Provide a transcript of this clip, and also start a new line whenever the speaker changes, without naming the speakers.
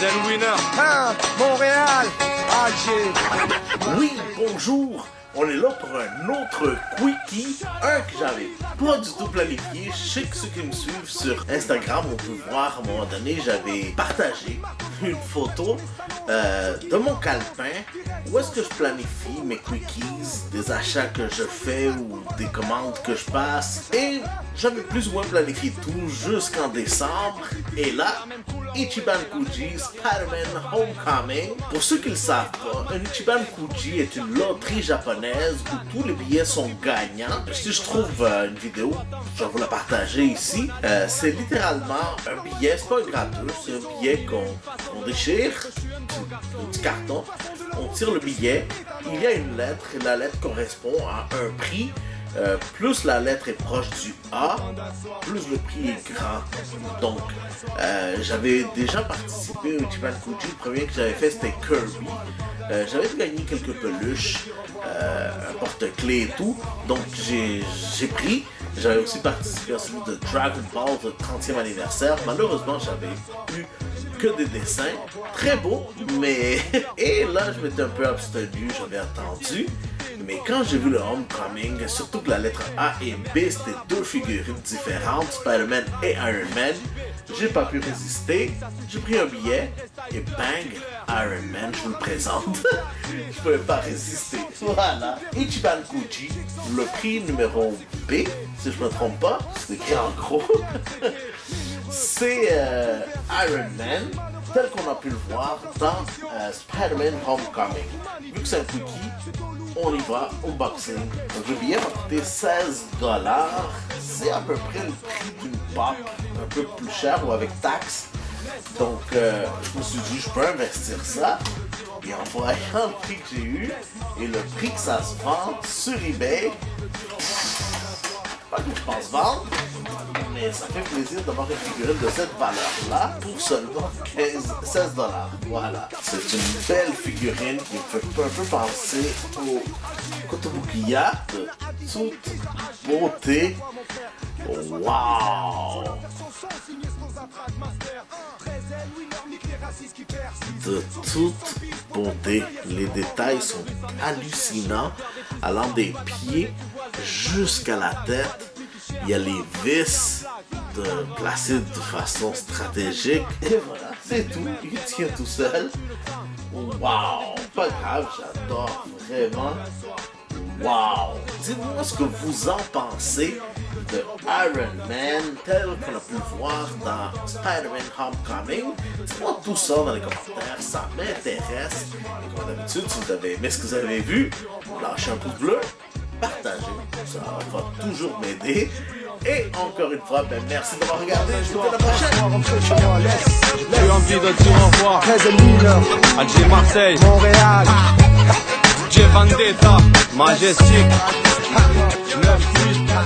Winner.
Hein, Montréal, Alger.
Oui, bonjour. On est là pour un autre quickie, un que j'avais pas du tout planifié. Je sais que ceux qui me suivent sur Instagram ont pu voir à un moment donné, j'avais partagé une photo euh, de mon calepin où est-ce que je planifie mes quickies, des achats que je fais ou des commandes que je passe. Et j'avais plus ou moins planifié tout jusqu'en décembre. Et là, Ichiban Kuji Spider-Man Homecoming. Pour ceux qui le savent pas, un Ichiban Kuji est une loterie japonaise où tous les billets sont gagnants. Si je trouve euh, une vidéo, je vais vous la partager ici. Euh, c'est littéralement un billet, c'est pas un gratteux, c'est un billet qu'on qu'on déchire, un petit carton, on tire le billet, il y a une lettre et la lettre correspond à un prix. Euh, plus la lettre est proche du A, plus le prix est grand. Donc, euh, j'avais déjà participé au Ichiban Kuji. Le premier que j'avais fait, c'était Kirby. Euh, j'avais gagné quelques peluches, un porte-clés et tout. Donc, j'ai pris. J'avais aussi participé à celui de Dragon Ball de 30e anniversaire. Malheureusement, j'avais eu que des dessins. Très beaux, mais... Et là, je m'étais un peu abstenu, j'avais attendu. Mais quand j'ai vu le Homecoming, surtout que la lettre A et B, c'était deux figurines différentes, Spider-Man et Iron Man, j'ai pas pu résister. J'ai pris un billet et bang, Iron Man, je vous le présente. je pouvais pas résister. Voilà. Ichiban Kuji, le prix numéro B, si je me trompe pas, c'est écrit en gros. c'est euh, Iron Man, tel qu'on a pu le voir dans euh, Spider-Man Homecoming. Vu que c'est un quickie, on y va, unboxing. Donc le billet va coûter 16 dollars. C'est à peu près le prix d'une pop, un peu plus cher ou avec taxe. Donc euh, je me suis dit, je peux investir ça. Et en voyant le prix que j'ai eu et le prix que ça se vend sur eBay, pas que je pense vendre, ça fait plaisir d'avoir une figurine de cette valeur-là pour seulement 15, 16 dollars. Voilà. C'est une belle figurine qui fait un peu penser au Kotobukiya de toute beauté. Wow! de toute beauté. Les détails sont hallucinants, allant des pieds jusqu'à la tête. Il y a les vis de, placées de façon stratégique. Et voilà, c'est tout. Il tient tout seul. Wow! Pas grave, j'adore vraiment. Wow! Dites-moi ce que vous en pensez de Iron Man tel qu'on a pu voir dans Spider-Man Homecoming. Dites-moi tout ça dans les commentaires, ça m'intéresse. Et comme d'habitude, si vous avez aimé ce que vous avez vu, lâchez un pouce bleu, partagez, ça va toujours m'aider. Et encore une fois, ben merci d'avoir regardé. Je vous dis à la prochaine.
J'ai envie de dire au revoir. Alger, Marseille,
Montréal.
J'ai Vendetta, majestique. 9-8.